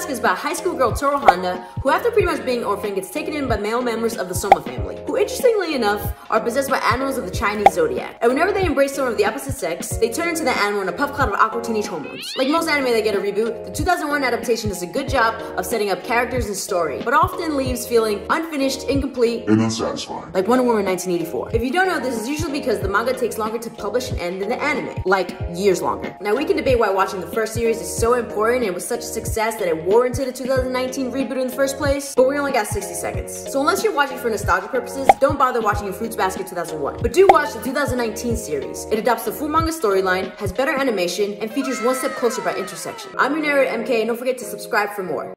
Is about high school girl Tohru Honda, who after pretty much being orphaned gets taken in by male members of the Sohma family, who interestingly enough are possessed by animals of the Chinese zodiac. And whenever they embrace someone of the opposite sex, they turn into that animal in a puff cloud of awkward teenage hormones. Like most anime that get a reboot, the 2001 adaptation does a good job of setting up characters and story, but often leaves feeling unfinished, incomplete, and unsatisfying. Like Wonder Woman 1984. If you don't know, this is usually because the manga takes longer to publish and end than the anime. Like, years longer. Now, we can debate why watching the first series is so important and was such a success that it warranted a 2019 reboot in the first place, but we only got 60 seconds. So unless you're watching for nostalgia purposes, don't bother watching in Fruits Basket 2001. But do watch the 2019 series. It adopts the full manga storyline, has better animation, and features one step closer by intersection. I'm your narrator MK, and don't forget to subscribe for more.